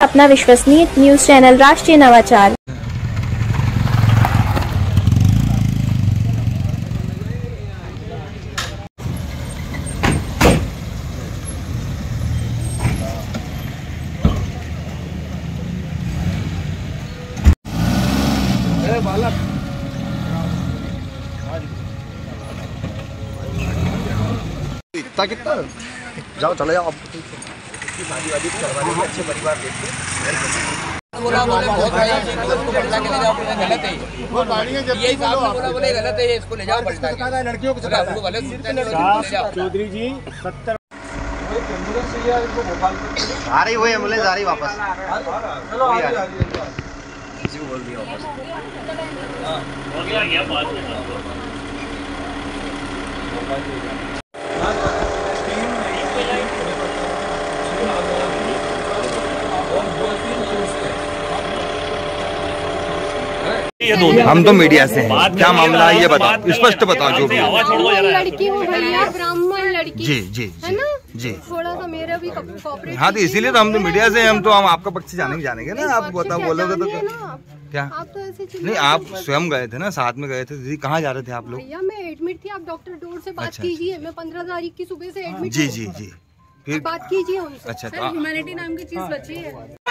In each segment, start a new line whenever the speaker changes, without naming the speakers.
अपना विश्वसनीय news channel राष्ट्रीय नवाचार।
कितना? जाओ चले जाओ।
बोला बोले बहुत बड़ा है, इसको पलटा के ले जाओ बोले गलत है। ये। साहब ने बोला बोले गलत है इसको ले जाओ पलटा के। लड़कियों गलत हैं,
चौधरी जी सत्तर
आ रही वही एंबुलेंस आ रही वापस। वही आ रही। किसी को बोल दिया वापस। हम तो मीडिया से हैं। क्या मामला है ये बताओ। स्पष्ट बताओ जो भी
ब्राह्मण लड़की हूँ भैया ब्राह्मण लड़की।
जी जी
है ना?
जी।
थोड़ा सा मेरा भी कॉपरेट
हाँ तो इसीलिए तो हम तो मीडिया से हैं, हम तो हम आपका पक्ष जानेंगे जानेंगे ना। आप बताओ बोलोगे तो क्या?
आप। तो ऐसे
नहीं आप स्वयं गए थे ना साथ में गए थे। दीदी कहाँ जा रहे थे आप लोग?
भैया मैं एडमिट थी आप डॉक्टर डोर से बात
अच्छा,
कीजिए। मैं पंद्रह तारीख की सुबह से एडमिट
जी जी जी। फिर
बात कीजिए उनसे।
अच्छा तो
ह्यूमैनिटी नाम की चीज़ बची है।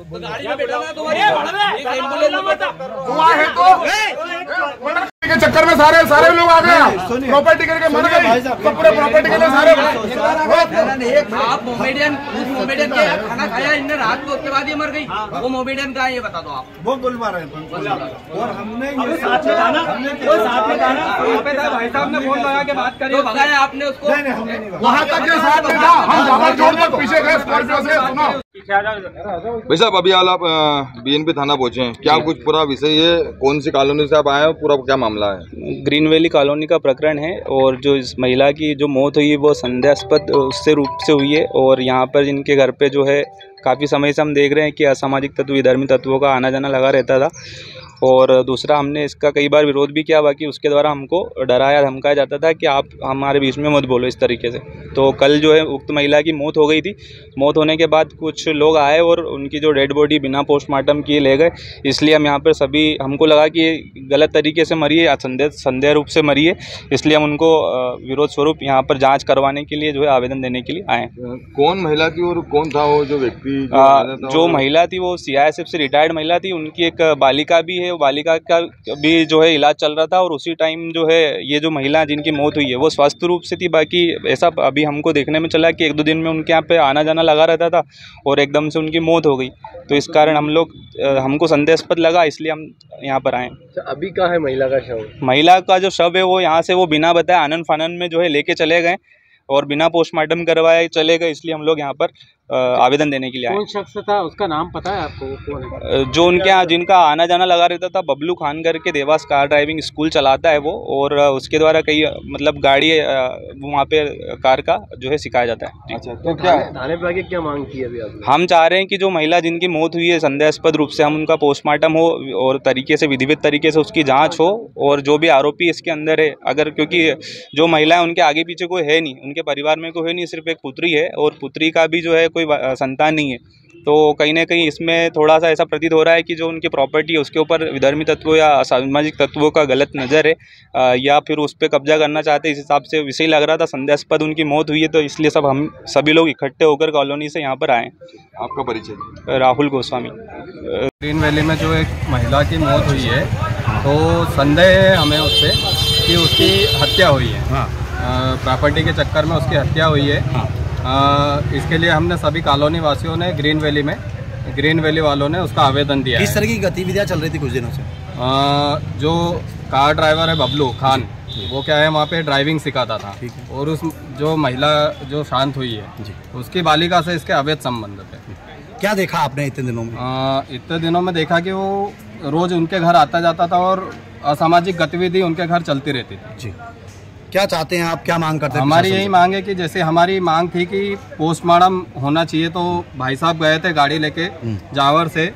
में
के चक्कर में सारे सारे लोग आ गए। प्रॉपर्टी करके मर गए। सब पूरे प्रॉपर्टी के लिए सारे
आप मोमेडियन उस मोमेडियन के खाना खाया इनने रात को उसके बाद ये मर गई। वो मोमेडियन का है ये बता दो आप।
वो गुलवा रहे और हमने ये साथ में था ना। साथ में था ना। वहाँ पे था भाई साहब ने फ़ोन लगा के बात करी।
तो भगाया आपने उसको?
नहीं नहीं हमने नहीं
वहाँ तक के साथ में था। हम बाबा जोड़ तक पीछे गए स्कॉर्पियो से सुनो।
भाई साहब, अभी आप बीएनपी थाना पहुँचे हैं। क्या कुछ पूरा विषय है कौन सी कॉलोनी से आप आए हो, पूरा क्या मामला है?
ग्रीन वैली कॉलोनी का प्रकरण है और जो इस महिला की जो मौत हुई, वो संदेहास्पद उससे रूप से हुई है और यहाँ पर इनके घर पे जो है, काफ़ी समय से हम देख रहे हैं कि असामाजिक तत्व, विधर्मी तत्वों का आना जाना लगा रहता था। और दूसरा हमने इसका कई बार विरोध भी किया बाकी उसके द्वारा हमको डराया धमकाया जाता था कि आप हमारे बीच में मत बोलो इस तरीके से। तो कल जो है उक्त महिला की मौत हो गई थी। मौत होने के बाद कुछ लोग आए और उनकी जो डेड बॉडी बिना पोस्टमार्टम किए ले गए। इसलिए हम यहाँ पर सभी हमको लगा कि ये गलत तरीके से मरी है या संदेह संदेह रूप से मरी है। इसलिए हम उनको विरोध स्वरूप यहाँ पर जाँच करवाने के लिए जो है आवेदन देने के लिए आए
कौन महिला थी और कौन था वो जो व्यक्ति जो
जो महिला थी वो सीआईएसएफ से रिटायर्ड महिला थी। उनकी एक बालिका भी है वो बालिका का भी जो है इलाज चल रहा था और उसी टाइम जो है ये जो महिला जिनकी मौत हुई है वो स्वस्थ रूप से थी। बाकी ऐसा अभी हमको देखने में चला कि एक दो दिन में उनके यहाँ पे आना जाना लगा रहता था और एकदम से उनकी मौत हो गई। तो इस कारण हम लोग हमको संदेहास्पद लगा इसलिए हम यहाँ पर आए
अभी कहाँ है महिला का शव?
महिला का जो शव है वो यहाँ से वो बिना बताए आनंद फानंद में जो है लेके चले गए और बिना पोस्टमार्टम करवाए चले गए इसलिए हम लोग यहाँ पर आवेदन देने के लिए
कौन शख्स था? उसका नाम पता है आपको? कौन है?
जो उनके यहाँ जिनका आना जाना लगा रहता था बबलू खान करके देवास कार ड्राइविंग स्कूल चलाता है वो और उसके द्वारा कई मतलब गाड़ी वहाँ पे कार का जो है सिखाया जाता है।
अच्छा तो क्या
थाने पे आके क्या मांग की अभी
हम चाह रहे हैं कि जो महिला जिनकी मौत हुई है संदेहास्पद रूप से हम उनका पोस्टमार्टम हो और तरीके से विधिवत तरीके से उसकी जाँच हो और जो भी आरोपी इसके अंदर है अगर क्योंकि जो महिला है उनके आगे पीछे कोई है नहीं उनके परिवार में कोई है नहीं सिर्फ़ एक पुत्री है और पुत्री का भी जो है कोई वा- संतान नहीं है। तो कहीं ना कहीं इसमें थोड़ा सा ऐसा प्रतीत हो रहा है कि जो उनकी प्रॉपर्टी है उसके ऊपर विधर्मी तत्वों या असामाजिक तत्वों का गलत नज़र है अ, या फिर उस पर कब्जा करना चाहते हैं। इस हिसाब से विषय लग रहा था संदेहास्पद उनकी मौत हुई है तो इसलिए सब हम सभी लोग इकट्ठे होकर कॉलोनी से यहाँ पर आए
आपका परिचय
राहुल गोस्वामी।
ग्रीन वैली में जो एक महिला की मौत हुई है तो संदेह है हमें उससे कि उसकी हत्या हुई है। हाँ। प्रॉपर्टी के चक्कर में उसकी हत्या हुई है। अ, इसके लिए हमने सभी कॉलोनी वासियों ने ग्रीन वैली में ग्रीन वैली वालों ने उसका आवेदन दिया
किस तरह की गतिविधियाँ चल रही थी कुछ दिनों से?
अ, जो कार ड्राइवर है बबलू खान वो क्या है वहाँ पे ड्राइविंग सिखाता था। और उस जो महिला जो शांत हुई है उसकी बालिका से इसके अवैध संबंध थे।
क्या देखा आपने इतने दिनों में?
आ, इतने दिनों में देखा कि वो रोज उनके घर आता जाता था और असामाजिक गतिविधि उनके घर चलती रहती थी।
जी। क्या चाहते हैं आप? क्या मांग करते हैं
हमारी यही मांग है कि जैसे हमारी मांग थी कि पोस्टमार्टम होना चाहिए तो भाई साहब गए थे गाड़ी लेके जावर से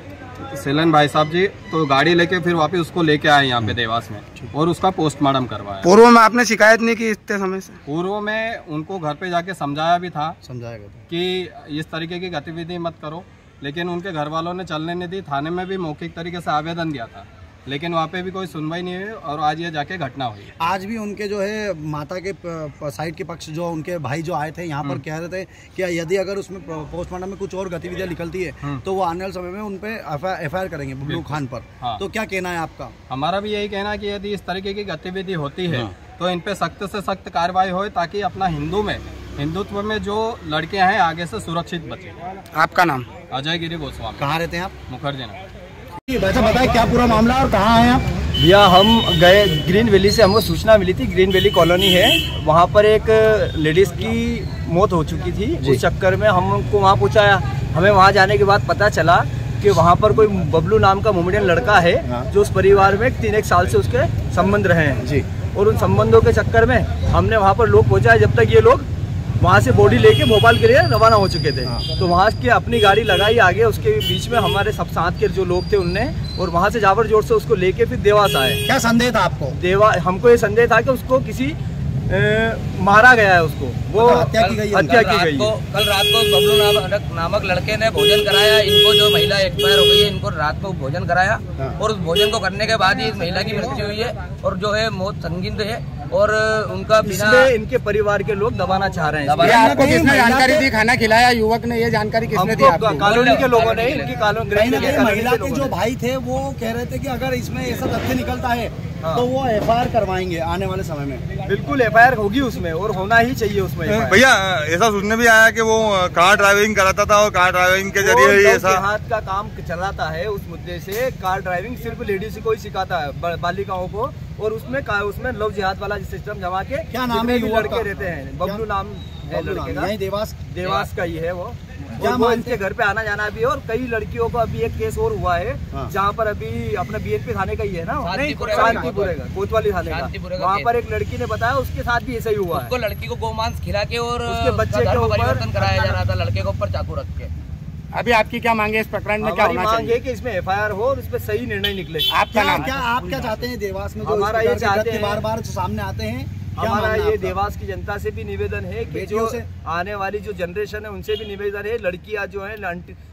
सेलन भाई साहब जी तो गाड़ी लेके फिर वापस उसको लेके आए यहाँ पे देवास में और उसका पोस्टमार्टम करवाया।
पूर्व में आपने शिकायत नहीं की इतने समय से?
पूर्व में उनको घर पे जाके समझाया भी था
समझाया गया था।
कि इस तरीके की गतिविधि मत करो लेकिन उनके घर वालों ने चलने नहीं दी थाने में भी मौखिक तरीके से आवेदन दिया था। लेकिन वहाँ पे भी कोई सुनवाई नहीं हुई और आज ये जाके घटना हुई।
आज भी उनके जो है माता के साइड के पक्ष जो उनके भाई जो आए थे यहाँ पर कह रहे थे कि यदि अगर उसमें पोस्टमार्टम में कुछ और गतिविधियाँ निकलती है तो वो आने वाले समय में उन पे एफ़ आई करेंगे बबलू खान पर।
हाँ।
तो क्या कहना है आपका?
हमारा भी यही कहना है कि यदि इस तरीके की गतिविधि होती है। तो इन पे सख्त से सख्त कार्रवाई हो ताकि अपना हिंदू में हिंदुत्व में जो लड़के हैं आगे से सुरक्षित बचे।
आपका नाम?
अजय गिरी गोस्वामी।
कहाँ रहते हैं आप?
मुखर्जी नगर।
बताए क्या पूरा मामला और कहाँ आए आप?
भैया हम गए ग्रीन वैली से हमको सूचना मिली थी ग्रीन वैली कॉलोनी है। वहाँ पर एक लेडीज़ की मौत हो चुकी थी। उस चक्कर में हमको वहाँ पहुँचाया। हमें वहाँ जाने के बाद पता चला कि वहाँ पर कोई बबलू नाम का मोमेडियन लड़का है। जो उस परिवार में तीन एक साल से उसके संबंध रहे हैं।
जी।
और उन संबंधों के चक्कर में हमने वहाँ पर लोग पहुँचाए। जब तक ये लोग वहाँ से बॉडी लेके भोपाल के लिए रवाना हो चुके थे। तो वहाँ की अपनी गाड़ी लगाई आगे उसके बीच में हमारे सब साथ के जो लोग थे उनने और वहाँ से जावर ज़ोर से उसको लेके फिर देवास आए।
क्या संदेह था आपको?
देवा हमको ये संदेह था कि उसको किसी अ, मारा गया है उसको। वो
मतलब हत्या की गई
हत्या की गई
कल रात को बबलू नामक नामक लड़के ने भोजन कराया इनको जो महिला एक्सपायर हो गई है इनको रात को भोजन कराया। और उस भोजन को करने के बाद ही इस महिला की मृत्यु हुई है और जो है मौत संगीन है। और उनका बिना
इनके परिवार के लोग दबाना चाह रहे हैं। इसलिए
आपको किसने जानकारी दी? खाना खिलाया युवक ने ये जानकारी किसने दी आपको?
कॉलोनी के लोगों ने इनकी
महिला
के
जो भाई थे वो कह रहे थे कि अगर इसमें ऐसा तथ्य निकलता है तो वो एफ़ करवाएँगे आने वाले समय में।
बिल्कुल एफआईआर होगी उसमें और होना ही चाहिए उसमें
भैया ऐसा सुनने भी आया कि वो कार ड्राइविंग कराता था और कार ड्राइविंग के ज़रिए ही ऐसा
जिहाद का काम चलाता है उस मुद्दे से। कार ड्राइविंग सिर्फ़ लेडीज़ को ही सिखाता है बालिकाओं को। और उसमें का- उसमें लव जिहाद वाला सिस्टम जमा के
क्या नाम है
लड़के रहते हैं बबलू नाम है लड़के का।
यहीं देवास
देवास का ही है वो।
क्या
और वो
मानते-
घर पे आना जाना भी है और कई लड़कियों को अभी एक केस और हुआ है
हाँ।
जहाँ पर अभी अपना बीएनपी थाने का ही है ना
शांतिपुरे का।
कोतवाली थाने का।
का
वहाँ पर एक लड़की ने बताया उसके साथ भी ऐसा ही हुआ
उसको
है।
लड़की को गोमांस खिला के और
उसके बच्चे के ऊपर-
कराया जा रहा था लड़के के ऊपर चाकू रख के।
अभी आपकी क्या मांगे इस प्रकरण में? क्या होना
मांग
चाहिए?
कि इसमें एफआईआर हो और इसमें सही निर्णय निकले।
आपका
क्या क्या आप क्या चाहते हैं देवास में जो
हमारा ये चाहते हैं-
बार बार जो सामने आते हैं
हमारा ये देवास की जनता से भी निवेदन है कि जो आने वाली जो जनरेशन है उनसे भी निवेदन है। लड़कियाँ जो है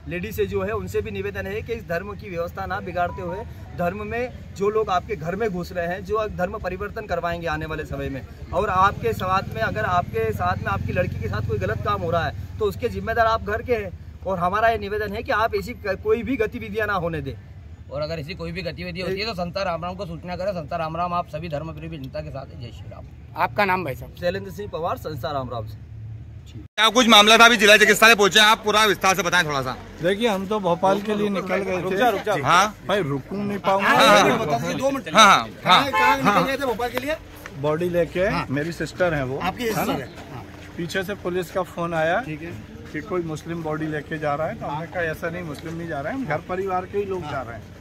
लेडीज़ से जो है उनसे भी निवेदन है कि इस धर्म की व्यवस्था ना बिगाड़ते हुए धर्म में जो लोग आपके घर में घुस रहे हैं जो धर्म परिवर्तन करवाएँगे आने वाले समय में। और आपके साथ में अगर आपके साथ में आपकी लड़की के साथ कोई गलत काम हो रहा है तो उसके जिम्मेदार आप घर के हैं। और हमारा ये निवेदन है कि आप ऐसी कोई भी गतिविधियाँ ना होने दें।
और अगर ऐसी कोई भी गतिविधि होती है तो संता राम राम को सूचना करें। संता राम राम आप सभी धर्म प्रेमी जनता के साथ हैं। जय श्री राम।
आपका नाम भाई साहब?
शैलेंद्र सिंह पवार संस्था राम राम से।
क्या कुछ मामला था अभी जिला चिकित्सालय पहुँचे आप पूरा विस्तार से बताएँ थोड़ा सा।
देखिए हम तो भोपाल के लिए निकल गए थे।
हाँ।
भाई रुकू नहीं पाऊँगा।
हाँ, दो मिनट
हाँ हाँ
कहाँ कहाँ निकल गए थे भोपाल के लिए?
बॉडी लेके मेरी सिस्टर है वो।
आपकी
है
है हाँ,
पीछे से पुलिस का फ़ोन आया।
ठीक है।
कि कोई मुस्लिम बॉडी लेके जा रहा है तो हमने कहा ऐसा नहीं मुस्लिम नहीं जा रहे हैं हम घर परिवार के ही लोग जा रहे हैं।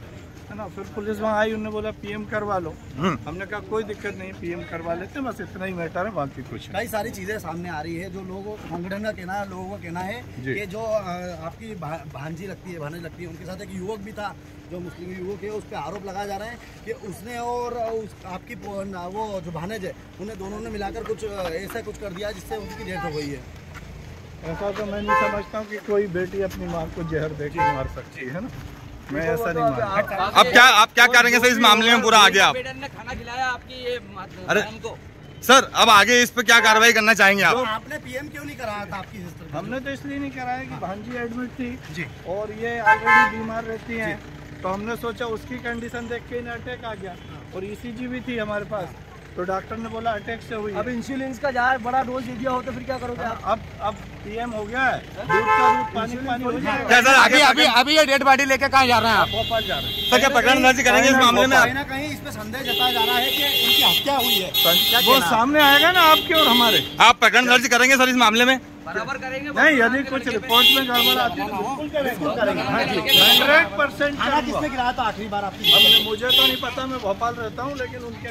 है ना फिर पुलिस वहाँ आई उन्होंने बोला पीएम करवा लो। हमने कहा कोई दिक्कत नहीं पीएम करवा लेते बस इतना ही मैटर है बाकी कुछ
कई सारी चीज़ें सामने आ रही है जो लोगों संगठन का कहना है लोगों का कहना है कि जो आपकी भा, भांजी लगती है भाने लगती है उनके साथ एक युवक भी था जो मुस्लिम युवक है उस पर आरोप लगाया जा रहा है कि उसने और उस आपकी वो जो भानेज है उन्हें दोनों ने मिलाकर कुछ ऐसा कुछ कर दिया जिससे उनकी डेथ हो गई है।
ऐसा तो मैं नहीं समझता हूँ कि कोई बेटी अपनी माँ को जहर दे के मार सकती है ना? मैं ऐसा नहीं मानता।
अब क्या आप क्या करेंगे सर इस मामले में? पूरा आगे आप।
ने खाना खिलाया आपकी ये
अरे-
को।
सर अब आगे इस पे क्या कार्रवाई करना चाहेंगे आप?
आपने पीएम क्यों नहीं कराया था आपकी सिस्टर
हमने तो इसलिए नहीं कराया कि भांजी एडमिट थी
जी।
और ये ऑलरेडी बीमार रहती हैं। तो हमने सोचा उसकी कंडीशन देख के इन्हें अटैक आ गया। और ईसीजी भी थी हमारे पास। तो डॉक्टर ने बोला अटैक से हुई
अब इंसुलिन का जहाँ बड़ा डोज दे दिया हो तो फिर क्या करोगे आप?
अब अब पीएम हो गया है। दूध का दूध पानी पानी हो
क्या सर आगे
अभी अभी ये डेड बॉडी लेके कहाँ जा रहे हैं आप?
भोपाल जा रहे हैं।
सर क्या प्रकरण दर्ज करेंगे इस मामले में
कहीं ना कहीं इस पे संदेह जताया जा रहा है कि उनकी हत्या हुई है। क्या
वो सामने आएगा ना आपके और हमारे।
आप प्रकरण दर्ज करेंगे सर इस मामले में?
बराबर करेंगे
नहीं यदि कुछ रिपोर्ट में गड़बड़ आती है तो बिल्कुल करेंगे। हंड्रेड परसेंट
खाना किसने गिराया था आखिरी बार आपकी?
मुझे तो नहीं पता मैं भोपाल रहता हूँ लेकिन उनके